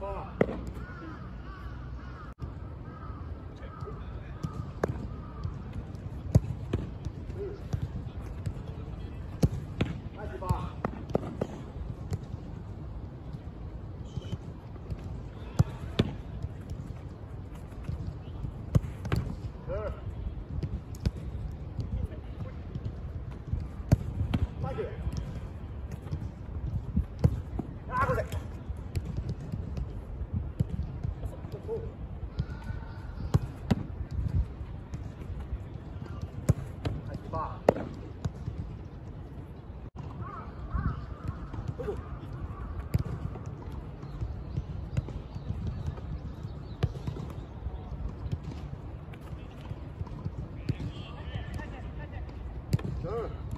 Ball. değil mi?